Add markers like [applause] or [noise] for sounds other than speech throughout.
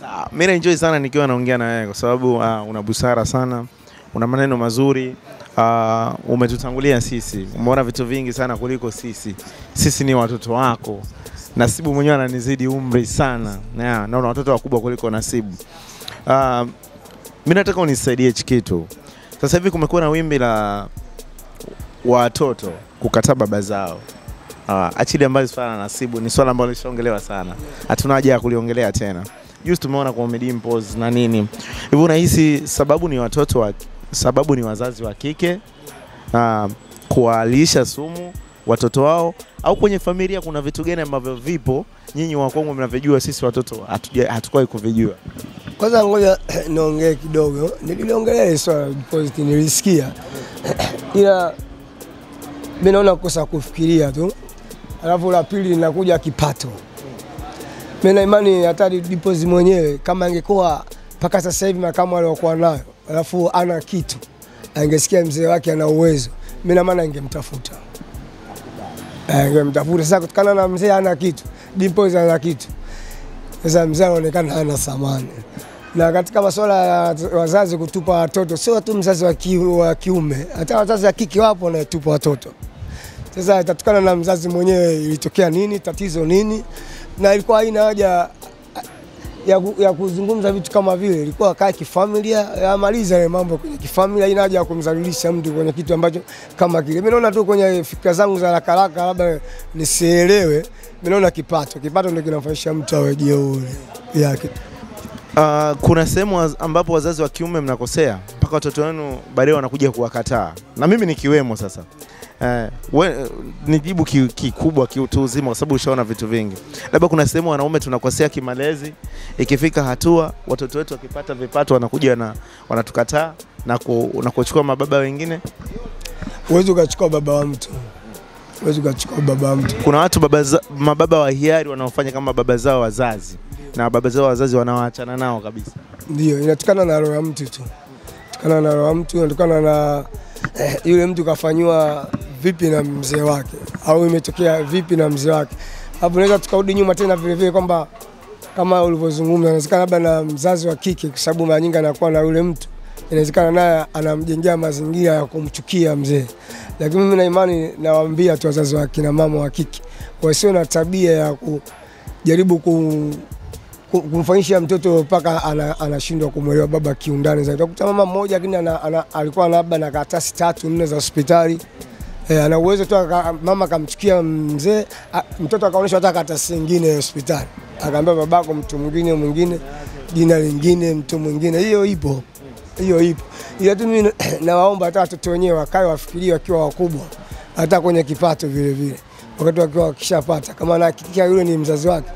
Sawa, mimi naenjoy sana nikiwa naongea na wewe kwa sababu uh, una busara sana, una maneno mazuri uh, umetutangulia sisi, umeona vitu vingi sana kuliko sisi. Sisi ni watoto wako. Nasibu mwenyewe ananizidi umri sana yeah, na una watoto wakubwa kuliko Nasibu. Uh, mimi nataka unisaidie hichi kitu. Sasa hivi kumekuwa na wimbi la watoto kukataa baba zao. Uh, achili ambayo swala na Nasibu, ni swala ambalo lishaongelewa sana, hatuna haja ya kuliongelea tena. Juzi tumeona kwa impos na nini hivyo. Unahisi sababu ni watoto wa, sababu ni wazazi wa kike uh, kuwalisha sumu watoto wao, au kwenye familia kuna vitu gani ambavyo vipo nyinyi wakongwe mnavyojua, sisi watoto hatukuwahi kuvijua? Kwanza ngoja [coughs] niongee kidogo, niliongelea swala deposit, nilisikia [coughs] ila mimi naona kosa kufikiria tu, alafu la pili linakuja kipato. Mimi na imani hata Dipozi mwenyewe kama angekuwa mpaka sasa hivi makamu aliyokuwa nayo, alafu ana kitu, angesikia mzee wake ana uwezo, mimi na maana ningemtafuta angemtafuta. Sasa kutokana na mzee ana kitu, Dipozi ana kitu, sasa mzee anaonekana hana thamani. Na katika masuala ya wazazi kutupa watoto, sio tu mzazi wa kiume, hata wazazi wa kike wapo wanayetupa watoto. Sasa itatokana na mzazi mwenyewe, ilitokea nini, tatizo nini, na ilikuwa haina haja ya, ku- ya kuzungumza vitu kama vile, ilikuwa kaa kifamilia, amaliza yale mambo kwenye kifamilia, haina haja ya kumzalilisha mtu kwenye kitu ambacho kama kile. Mimi naona tu kwenye fikra zangu za haraka haraka, labda nisielewe, mimi naona kipato, kipato ndio kinamfanyisha mtu awe jeuri yake. Uh, kuna sehemu ambapo wazazi wa kiume mnakosea mpaka watoto wenu baadaye wanakuja kuwakataa, na mimi nikiwemo. Sasa uh, we, ni jibu kikubwa ki kiutu uzima, kwa sababu ushaona vitu vingi. Labda kuna sehemu wanaume tunakosea kimalezi, ikifika hatua watoto wetu wakipata vipato wanakuja na wanatukataa na, ku, na kuchukua mababa wengine. Huwezi ukachukua baba wa mtu, huwezi ukachukua baba wa mtu. Kuna watu baba za, mababa wa hiari wanaofanya kama baba zao wazazi na baba zao wazazi wanawaachana nao kabisa. Ndio, inatokana na roho ya mtu tu, inatokana na roho ya mtu, inatokana na eh, yule mtu kafanyiwa vipi na mzee wake, au imetokea vipi na mzee wake. Hapo unaweza tukarudi nyuma tena vile vile kwamba kama ulivyozungumza, inawezekana labda na mzazi wa kike, kwa sababu mara nyingi anakuwa na yule mtu, inawezekana naye anamjengea mazingira ya kumchukia mzee. Lakini mimi na imani nawaambia tu wazazi wa kina mama wa kike wasio na tabia ya kujaribu ku ku- kumfanyisha mtoto mpaka ana- anashindwa kumwelewa baba kiundani zaidi. Utakuta mama mmoja lakini ana, ana, alikuwa labda na karatasi tatu nne za hospitali eh, ana uwezo tu mama akamchukia mzee, mtoto akaonyeshwa hata karatasi nyingine hospitali, akaambia babako mtu mwingine mwingine jina lingine mtu mwingine. Hiyo ipo, hiyo ipo, ila tu mimi [clears throat] nawaomba hata watoto wenyewe wakae wafikirie wakiwa wakubwa, hata kwenye kipato vile vile, wakati wakiwa wakishapata, kama anahakikisha yule ni mzazi wake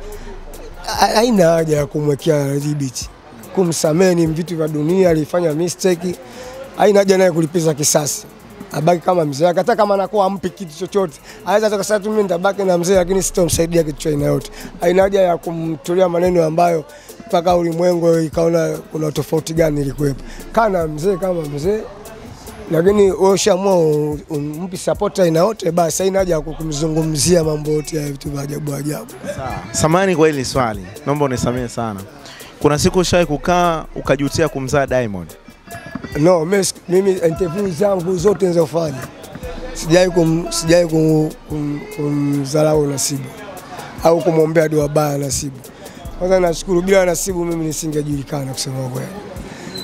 haina haja ya kumwekea dhibiti, kumsamehe ni vitu vya dunia, alifanya mistake, haina haja naye kulipiza kisasi, abaki kama mzee wake. Hata kama anakuwa ampi kitu chochote, anaweza tukasema tu mimi nitabaki na mzee, lakini sitomsaidia kitu cha aina yote. Haina haja ya kumtulia maneno ambayo mpaka ulimwengu ikaona kuna tofauti gani ilikuwepo. Kana mzee kama mzee, lakini wewe ushaamua umpi support aina yote, basi haina haja ya kumzungumzia mambo yote ya vitu vya ajabu ajabu. Samani kwa hili swali, naomba unisamehe sana. Kuna siku ushawahi kukaa ukajutia kumzaa Diamond? No, mimi interview zangu zote nizofanya sijai kum, sijai kum, kum, Nasibu au kumwombea dua baya Nasibu. Kwanza nashukuru, bila Nasibu mimi nisingejulikana kusema kweli.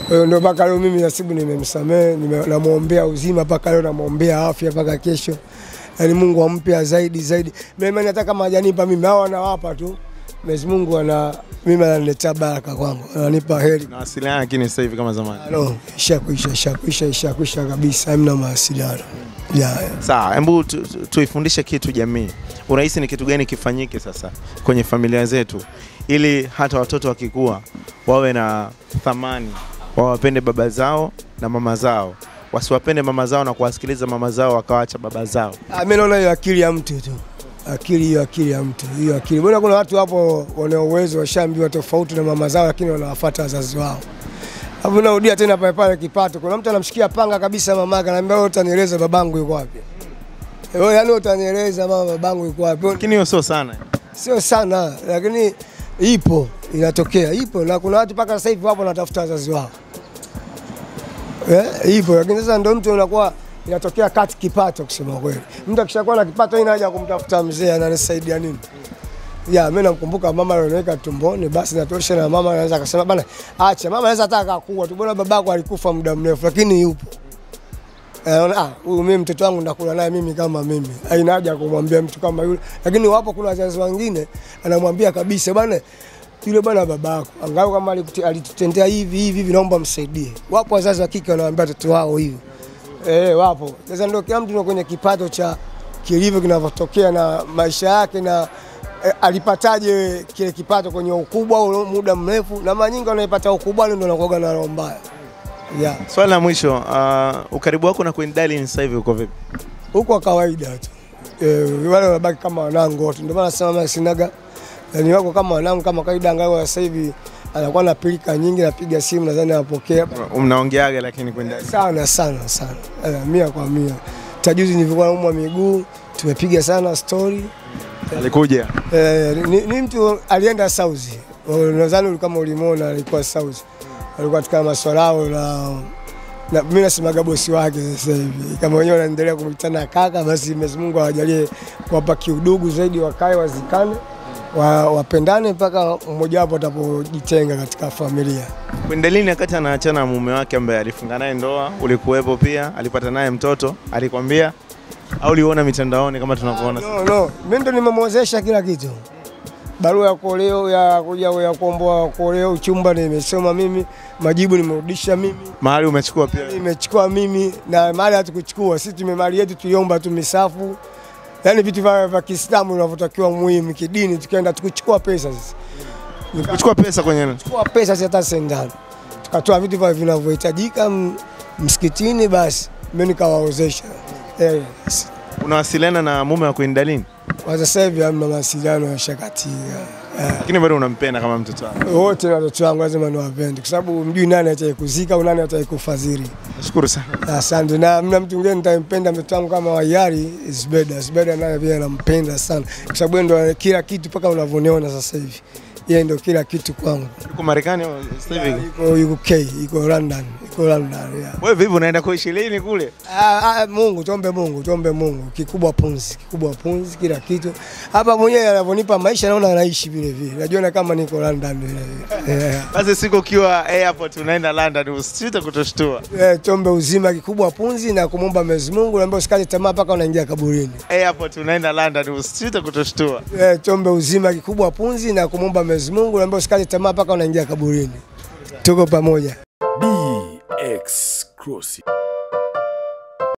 Kwa hiyo ndio mpaka leo mimi Nasibu nimemsamehe, nime- namwombea uzima mpaka leo, namwombea afya mpaka kesho, yaani Mungu ampe zaidi zaidi. Mimi nataka majanipa mimi, hao anawapa tu Mwenyezi Mungu ana mimi ananiletea baraka kwangu, ananipa heri. Mawasiliano lakini sasa hivi kama zamani. No, ishakuisha, ishakuisha, ishakuisha kabisa, hamna mawasiliano. Ya, yeah. Sawa, hebu tu, tu, tuifundishe kitu jamii. Unahisi ni kitu gani kifanyike sasa kwenye familia zetu ili hata watoto wakikua wawe na thamani, wawapende baba zao na mama zao, wasiwapende mama zao na kuwasikiliza mama zao wakawaacha baba zao. Ah, Mimi naona hiyo akili ya mtu tu, akili hiyo, akili ya mtu hiyo, akili. bora. kuna watu hapo wana uwezo washaambiwa tofauti na mama zao, lakini wanawafuata wazazi wao. Hapo narudia tena pale pale kipato. Kuna mtu anamshikia panga kabisa mamake, anamwambia wewe utanieleza babangu yuko wapi? Wewe yani utanieleza mama babangu yuko wapi? Lakini hiyo sio sana. Sio sana, lakini ipo inatokea, ipo na kuna watu mpaka sasa hivi wapo wanatafuta wazazi wao eh, ipo. Lakini sasa ndio mtu unakuwa inatokea kati kipato, kusema kweli, mtu akishakuwa na kipato ina haja kumtafuta mzee ananisaidia nini? Ya, mimi namkumbuka mama aliniweka tumboni, basi natosha, na mama anaweza akasema bana, acha mama anaweza hata akakuwa tu, bwana babako alikufa muda mrefu, lakini yupo Anaona ah, huyu mimi mtoto wangu ndakula naye mimi kama mimi. Haina haja kumwambia mtu kama yule. Lakini wapo kuna wazazi wengine anamwambia kabisa bwana yule bwana babako angalau kama alitutendea hivi hivi hivi naomba msaidie. Wapo wazazi wa kike wanawaambia watoto wao hivyo. Eh, wapo. Sasa ndio kila mtu kwenye kipato cha kilivyo kinavyotokea na maisha yake na eh, alipataje kile kipato kwenye ukubwa au muda mrefu na mara nyingi wanaipata ukubwa ndio wanakuwa na roho mbaya. Yeah. Swali la mwisho, uh, ukaribu wako na Queen Darling sasa hivi uko vipi? huko kwa kawaida tu eh, wale wanabaki kama wanangu wote. Ndio maana mimi sinaga Yaani wako kama wanangu kama kawaida, angalau sasa hivi anakuwa na pilika nyingi, napiga simu nadhani anapokea. Mnaongeaga lakini kwenda? Sana sana sana, eh, mia kwa mia. Tajuzi nilivyokuwa naumwa miguu tumepiga sana story. Alikuja. eh, ni, ni mtu alienda Saudi, nadhani kama ulimwona alikuwa Saudi, alikuwa katika maswalao na na mimi nasemaga bosi wake sasa hivi, kama wenyewe wanaendelea kumwitana kaka, basi Mwenyezi Mungu awajalie kuwapa kiudugu zaidi, wakae wazikane, wa, wapendane mpaka mmoja wapo atapojitenga katika familia. Darleen wakati anaachana na mume wake ambaye alifunga naye ndoa, ulikuwepo pia, alipata naye mtoto, alikwambia au uliona mitandaoni kama tunavyoona Ah, No, no, mimi ndo nimemwozesha kila kitu, barua ya kuoleo ya kuja ya kuomboa kuoleo, uchumba nimesoma mimi, majibu nimerudisha mimi. Mahali umechukua pia. nimechukua mimi na mahali hatukuchukua. Sisi, tumemali yetu tuliomba tu misafu, yaani vitu vya vya Kiislamu vinavyotakiwa muhimu kidini, tukaenda tukuchukua pesa sisi, Kuchukua pesa kwenye kuchukua pesa hata sendani, tukatoa vitu vya vinavyohitajika msikitini, basi mimi nikawaozesha. Eh, yes. unawasiliana na mume wa Queen Dalin? Kwa sasa hivi hamna mawasiliano yashakatika. shakati. lakini bado unampenda kama mtoto wako. wote watoto wangu lazima niwapende, kwa sababu mjui nani atakayekuzika au nani atakayekufadhili. Nashukuru sana. Asante, na mna mtu mwingine nitampenda mtoto wangu kama Wayari Zubeda. Zubeda naye pia nampenda sana, kwa sababu ndio kila kitu mpaka unavyoniona sasa hivi, yeye ndo kila kitu kwangu. Uko Marekani au sasa hivi? Yuko UK, yuko London, yuko London yeah. Wewe vipi unaenda kuishi lini kule? Ah, ah, Mungu tuombe Mungu, tuombe Mungu. Kikubwa pumzi, kikubwa pumzi, kila kitu hapa. Mwenyewe anavyonipa maisha, naona anaishi vile vile, najiona kama niko London vile vile yeah. Basi siku kiwa airport unaenda London usisite kutoshtua. Eh, tuombe uzima, kikubwa pumzi na kumwomba Mwenyezi Mungu, naomba usikate tamaa mpaka unaingia kaburini. Airport unaenda London usisite kutoshtua. Eh, tuombe uzima kikubwa pumzi na kumwomba Mwenyezi Mungu, naomba usikate tamaa mpaka unaingia kaburini. Tuko pamoja. BX exclusive.